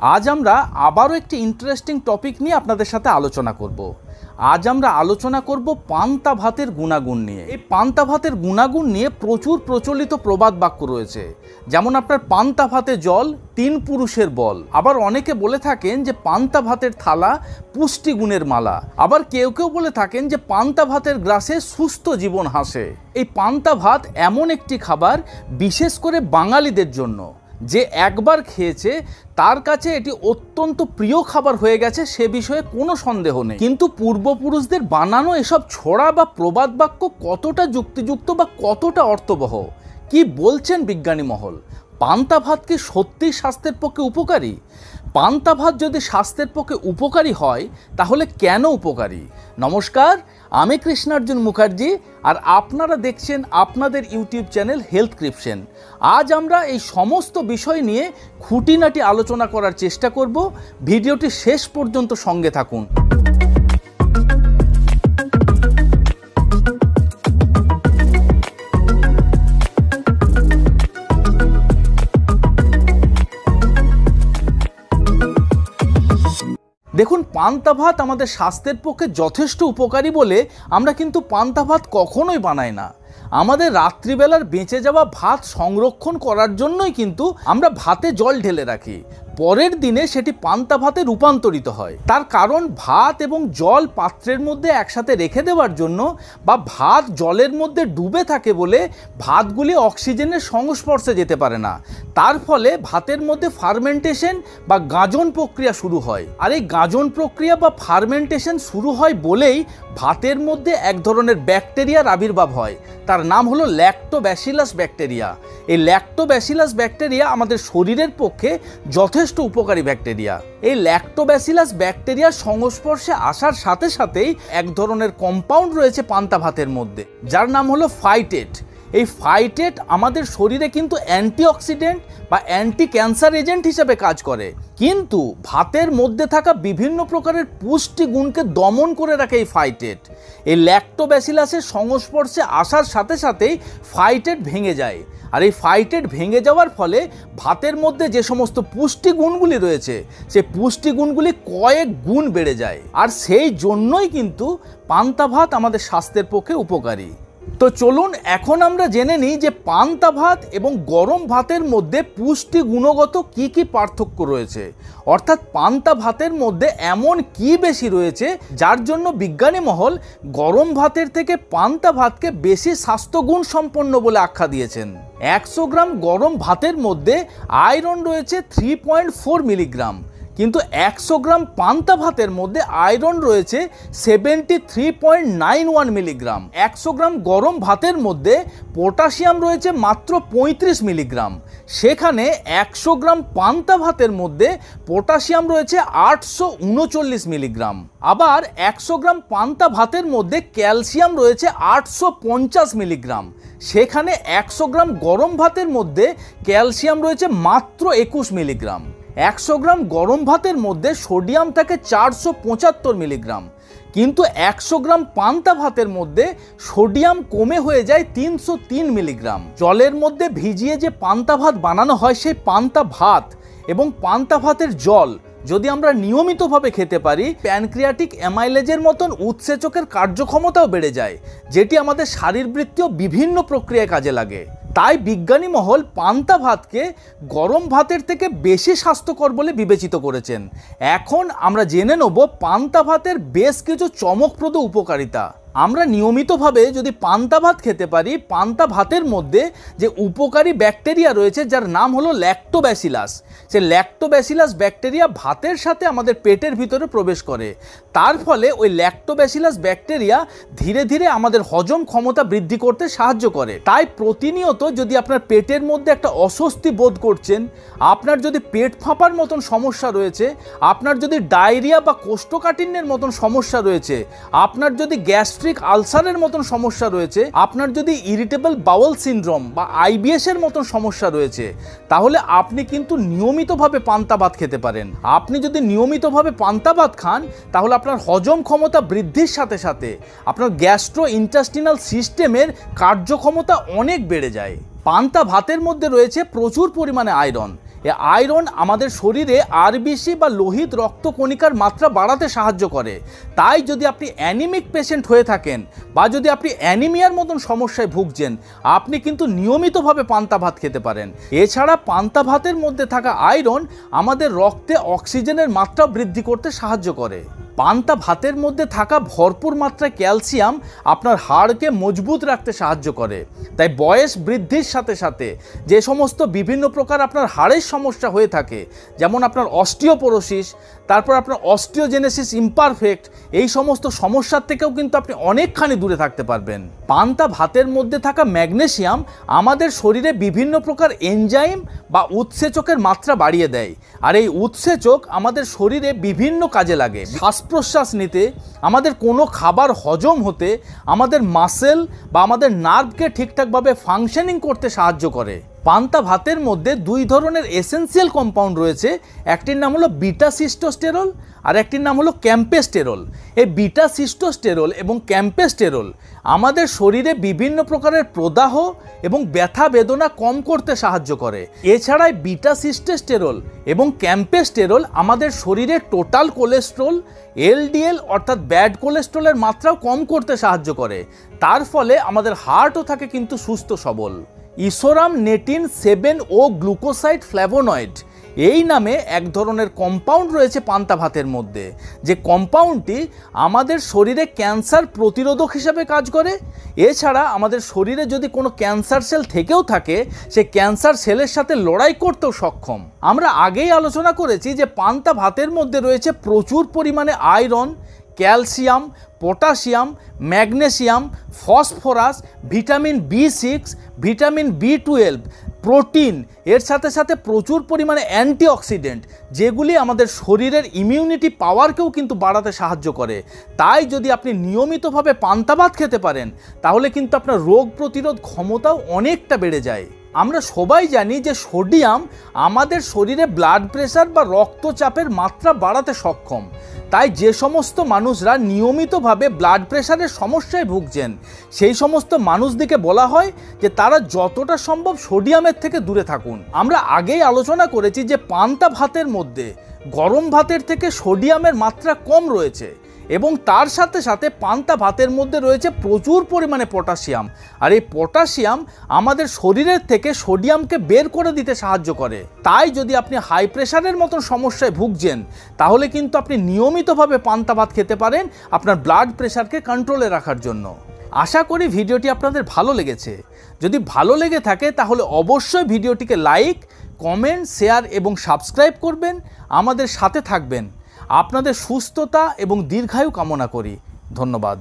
আজ আমরা আবারও একটি ইন্টারেস্টিং টপিক নিয়ে আপনাদের সাথে আলোচনা করব। আজ আমরা আলোচনা করব পান্তা ভাতের গুণাগুণ নিয়ে। এই পান্তা ভাতের গুণাগুণ নিয়ে প্রচুর প্রচলিত প্রবাদ বাক্য রয়েছে। যেমন আপনার পান্তা ভাতে জল, তিন পুরুষের বল। আবার অনেকে বলে থাকেন যে পান্তা ভাতের থালা পুষ্টিগুণের মালা। আবার কেউ কেউ বলে থাকেন যে পান্তা ভাতের গ্রাসে সুস্থ জীবন হাসে। এই পান্তা ভাত এমন একটি খাবার বিশেষ করে বাঙালিদের জন্য। যে একবার খেয়েছে, তার কাছে এটি অত্যন্ত প্রিয় খাবার হয়ে গেছে, সে বিষয়ে কোনো সন্দেহ নেই। কিন্তু পূর্বপুরুষদের বানানো এসব ছড়া বা প্রবাদ বাক্য কতটা যুক্তিযুক্ত বা কতটা অর্থবহ? কি বলছেন বিজ্ঞানী মহল? পান্তা ভাত কি সত্যিই স্বাস্থ্যের পক্ষে উপকারী? পান্তা ভাত যদি স্বাস্থ্যের পক্ষে উপকারী হয়, তাহলে কেন উপকারী? নমস্কার, আমি কৃষ্ণার্জুন মুখার্জি আর আপনারা দেখছেন আপনাদের ইউটিউব চ্যানেল হেলথ ক্রিপশন। আজ আমরা এই সমস্ত বিষয় নিয়ে খুঁটিনাটি আলোচনা করার চেষ্টা করব। ভিডিওটি শেষ পর্যন্ত সঙ্গে থাকুন। দেখুন, পান্তা ভাত আমাদের স্বাস্থ্যের পক্ষে যথেষ্ট উপকারী বলে আমরা কিন্তু পান্তা ভাত কখনোই বানাই না। আমাদের রাত্রিবেলার বেঁচে যাওয়া ভাত সংরক্ষণ করার জন্যই কিন্তু আমরা ভাতে জল ঢেলে রাখি। পরের দিনে সেটি পান্তা ভাতে রূপান্তরিত হয়। তার কারণ ভাত এবং জল পাত্রের মধ্যে একসাথে রেখে দেওয়ার জন্য বা ভাত জলের মধ্যে ডুবে থাকে বলে ভাতগুলি অক্সিজেনের সংস্পর্শে যেতে পারে না। তার ফলে ভাতের মধ্যে ফার্মেন্টেশন বা গাজন প্রক্রিয়া শুরু হয়। আর এই গাজন প্রক্রিয়া বা ফার্মেন্টেশন শুরু হয় বলেই ভাতের মধ্যে এক ধরনের ব্যাকটেরিয়ার আবির্ভাব হয়। তার নাম হলো ল্যাক্টোব্যাসিলাস ব্যাকটেরিয়া। এই ল্যাক্টোব্যাসিলাস ব্যাকটেরিয়া আমাদের শরীরের পক্ষে যথেষ্ট উপকারী ব্যাকটেরিয়া। এই ল্যাক্টোব্যাসিলাস ব্যাকটেরিয়ার সংস্পর্শে আসার সাথে সাথেই এক ধরনের কম্পাউন্ড রয়েছে পান্তা ভাতের মধ্যে, যার নাম হলো ফাইটেট এই ফাইটেট আমাদের শরীরে কিন্তু অ্যান্টিঅক্সিডেন্ট বা অ্যান্টি ক্যান্সার এজেন্ট হিসেবে কাজ করে। কিন্তু ভাতের মধ্যে থাকা বিভিন্ন প্রকারের পুষ্টি গুণকে দমন করে রাখে এই ফাইটেট এই ল্যাক্টোব্যাসিলাসের সংস্পর্শে আসার সাথে সাথেই ফাইটেট ভেঙে যায়। আর এই ফাইটেট ভেঙে যাওয়ার ফলে ভাতের মধ্যে যে সমস্ত পুষ্টি গুণগুলি রয়েছে সেই পুষ্টি গুণগুলি কয়েক গুণ বেড়ে যায়। আর সেই জন্যই কিন্তু পান্তা ভাত আমাদের স্বাস্থ্যের পক্ষে উপকারী। তো চলুন, এখন আমরা জেনে নিই যে পান্তা ভাত এবং গরম ভাতের মধ্যে পুষ্টি গুণগত কি কি পার্থক্য রয়েছে। অর্থাৎ পান্তা ভাতের মধ্যে এমন কি বেশি রয়েছে যার জন্য বিজ্ঞানী মহল গরম ভাতের থেকে পান্তা ভাতকে বেশি স্বাস্থ্যগুণ সম্পন্ন বলে আখ্যা দিয়েছেন। একশো গ্রাম গরম ভাতের মধ্যে আয়রন রয়েছে থ্রি পয়েন্ট ফোর মিলিগ্রাম কিন্তু একশো গ্রাম পান্তা ভাতের মধ্যে আয়রন রয়েছে seventy three point nine one milligram. একশো গ্রাম গরম ভাতের মধ্যে পটাশিয়াম রয়েছে মাত্র পঁয়ত্রিশ মিলিগ্রাম। সেখানে একশো গ্রাম পান্তা ভাতের মধ্যে পটাশিয়াম রয়েছে আটশো উনচল্লিশ মিলিগ্রাম। আবার একশো গ্রাম পান্তা ভাতের মধ্যে ক্যালসিয়াম রয়েছে আটশো পঞ্চাশ মিলিগ্রাম। সেখানে একশো গ্রাম গরম ভাতের মধ্যে ক্যালসিয়াম রয়েছে মাত্র একুশ মিলিগ্রাম। একশো গ্রাম গরম ভাতের মধ্যে সোডিয়াম থাকে চারশো পঁচাত্তর মিলিগ্রাম। কিন্তু একশো গ্রাম পান্তা ভাতের মধ্যে সোডিয়াম কমে হয়ে যায় তিনশো তিন মিলিগ্রাম। জলের মধ্যে ভিজিয়ে যে পান্তা ভাত বানানো হয় সেই পান্তা ভাত এবং পান্তা ভাতের জল যদি আমরা নিয়মিতভাবে খেতে পারি, প্যানক্রিয়াটিক অ্যামাইলেজের মতন উৎসেচকের কার্যক্ষমতাও বেড়ে যায়, যেটি আমাদের শারীরবৃত্তীয় বিভিন্ন প্রক্রিয়ায় কাজে লাগে। তাই বিজ্ঞানী মহল পান্তা ভাতকে গরম ভাতের থেকে বেশি স্বাস্থ্যকর বলে বিবেচিত করেছেন। এখন আমরা জেনে নেব পান্তা ভাতের বেশ কিছু চমকপ্রদ উপকারিতা। আমরা নিয়মিতভাবে যদি পান্তা ভাত খেতে পারি, পান্তা ভাতের মধ্যে যে উপকারী ব্যাকটেরিয়া রয়েছে, যার নাম হলো ল্যাক্টোব্যাসিলাস। সে ল্যাক্টোব্যাসিলাস ব্যাকটেরিয়া ভাতের সাথে আমাদের পেটের ভিতরে প্রবেশ করে। তার ফলে ওই ল্যাক্টোব্যাসিলাস ব্যাকটেরিয়া ধীরে ধীরে আমাদের হজম ক্ষমতা বৃদ্ধি করতে সাহায্য করে। তাই প্রতিনিয়ত যদি আপনার পেটের মধ্যে একটা অস্বস্তি বোধ করছেন, আপনার যদি পেট ফাঁপার মতন সমস্যা রয়েছে, আপনার যদি ডায়রিয়া বা কোষ্ঠকাঠিন্যের মতন সমস্যা রয়েছে, আপনার যদি গ্যাস্ট্রিক গ্যাস্ট্রিক আলসারের মতন সমস্যা রয়েছে, আপনার যদি ইরিটেবল বাউল সিনড্রোম বা আইবিএস এর মতন সমস্যা রয়েছে, তাহলে আপনি কিন্তু নিয়মিতভাবে পান্তা ভাত খেতে পারেন। আপনি যদি নিয়মিতভাবে পান্তা ভাত খান, তাহলে আপনার হজম ক্ষমতা বৃদ্ধির সাথে সাথে আপনার গ্যাস্ট্রো ইন্টাস্টিনাল সিস্টেমের কার্যক্ষমতা অনেক বেড়ে যায়। পান্তা ভাতের মধ্যে রয়েছে প্রচুর পরিমাণে আয়রন। আয়রন আমাদের শরীরে আরবিসি বা লোহিত রক্তকণিকার মাত্রা বাড়াতে সাহায্য করে। তাই যদি আপনি অ্যানিমিক পেশেন্ট হয়ে থাকেন বা যদি আপনি অ্যানিমিয়ার মতন সমস্যায় ভুগছেন, আপনি কিন্তু নিয়মিতভাবে পান্তা ভাত খেতে পারেন। এছাড়া পান্তা ভাতের মধ্যে থাকা আয়রন আমাদের রক্তে অক্সিজেনের মাত্রা বৃদ্ধি করতে সাহায্য করে। পান্তা ভাতের মধ্যে থাকা ভরপুর মাত্রায় ক্যালসিয়াম আপনার হাড়কে মজবুত রাখতে সাহায্য করে। তাই বয়স বৃদ্ধির সাথে সাথে যে সমস্ত বিভিন্ন প্রকার আপনার হাড়ের সমস্যা হয়ে থাকে, যেমন আপনার অস্টিওপোরোসিস তারপর আপনার অস্টিওজেনেসিস ইমপারফেক্ট, এই সমস্ত সমস্যার থেকেও কিন্তু আপনি অনেকখানি দূরে থাকতে পারবেন। পান্তা ভাতের মধ্যে থাকা ম্যাগনেশিয়াম আমাদের শরীরে বিভিন্ন প্রকার এনজাইম বা উৎসেচকের মাত্রা বাড়িয়ে দেয়। আর এই উৎসেচক আমাদের শরীরে বিভিন্ন কাজে লাগে। শ্বাস প্রশ্বাস নিতে, আমাদের কোনো খাবার হজম হতে, আমাদের মাসেল বা আমাদের নার্ভকে ঠিকঠাকভাবে ফাংশনিং করতে সাহায্য করে। পান্তা ভাতের মধ্যে দুই ধরনের এসেন্সিয়াল কম্পাউন্ড রয়েছে। একটির নাম হলো বিটা সিস্টোস্টেরল আর একটির নাম হলো ক্যাম্পেস্টেরল। এই বিটা সিস্টোস্টেরল এবং ক্যাম্পেস্টেরল আমাদের শরীরে বিভিন্ন প্রকারের প্রদাহ এবং ব্যথা বেদনা কম করতে সাহায্য করে। এছাড়াই বিটা সিস্টেস্টেরল এবং ক্যাম্পেস্টেরল আমাদের শরীরে টোটাল কোলেস্ট্রল এলডিএল অর্থাৎ ব্যাড কোলেস্ট্রলের মাত্রাও কম করতে সাহায্য করে। তার ফলে আমাদের হার্টও থাকে কিন্তু সুস্থ সবল। Isorhamnetin seven O glucoside flavonoid. এই নামে এক ধরনের কম্পাউন্ড রয়েছে পান্তা ভাতের মধ্যে। যে কম্পাউন্ডটি আমাদের শরীরে ক্যান্সার প্রতিরোধক হিসাবে কাজ করে। এছাড়া আমাদের শরীরে যদি কোনো ক্যান্সার সেল থেকেও থাকে, সে ক্যান্সার সেলের সাথে লড়াই করতেও সক্ষম। আমরা আগেই আলোচনা করেছি যে পান্তা ভাতের মধ্যে রয়েছে প্রচুর পরিমাণে iron calcium, potassium, magnesium, phosphorus, vitamin B six, vitamin B twelve, protein. এর সাথে সাথে প্রচুর পরিমাণে অ্যান্টিঅক্সিডেন্ট, যেগুলি আমাদের শরীরের ইমিউনিটি পাওয়ারকেও কিন্তু বাড়াতে সাহায্য করে। তাই যদি আপনি নিয়মিতভাবে পান্তা ভাত খেতে পারেন, তাহলে কিন্তু আপনার রোগ প্রতিরোধ ক্ষমতাও অনেকটা বেড়ে যায়। আমরা সবাই জানি যে সোডিয়াম আমাদের শরীরে ব্লাড প্রেশার বা রক্তচাপের মাত্রা বাড়াতে সক্ষম। তাই যে সমস্ত মানুষরা নিয়মিতভাবে ব্লাড প্রেশারের সমস্যায় ভুগছেন, সেই সমস্ত মানুষদিকে বলা হয় যে তারা যতটা সম্ভব সোডিয়ামের থেকে দূরে থাকুন। আমরা আগেই আলোচনা করেছি যে পান্তা ভাতের মধ্যে গরম ভাতের থেকে সোডিয়ামের মাত্রা কম রয়েছে। এবং তার সাথে সাথে পান্তা ভাতের মধ্যে রয়েছে প্রচুর পরিমাণে পটাশিয়াম। আর এই পটাশিয়াম আমাদের শরীরের থেকে সোডিয়ামকে বের করে দিতে সাহায্য করে। তাই যদি আপনি হাই প্রেশারের মতন সমস্যায় ভুগছেন, তাহলে কিন্তু আপনি নিয়মিতভাবে পান্তা ভাত খেতে পারেন আপনার ব্লাড প্রেশারকে কন্ট্রোলে রাখার জন্য। আশা করি ভিডিওটি আপনাদের ভালো লেগেছে। যদি ভালো লেগে থাকে, তাহলে অবশ্যই ভিডিওটিকে লাইক, কমেন্ট, শেয়ার এবং সাবস্ক্রাইব করবেন। আমাদের সাথে থাকবেন। আপনাদের সুস্থতা এবং দীর্ঘায়ু কামনা করি। ধন্যবাদ।